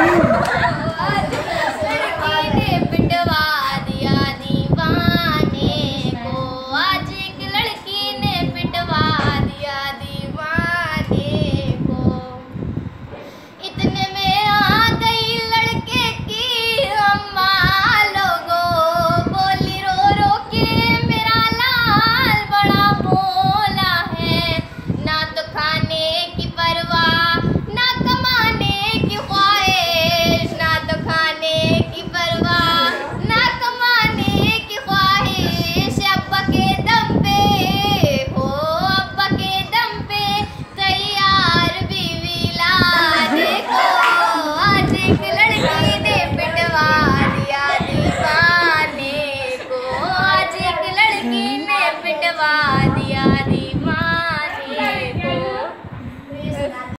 Thank you. Hey,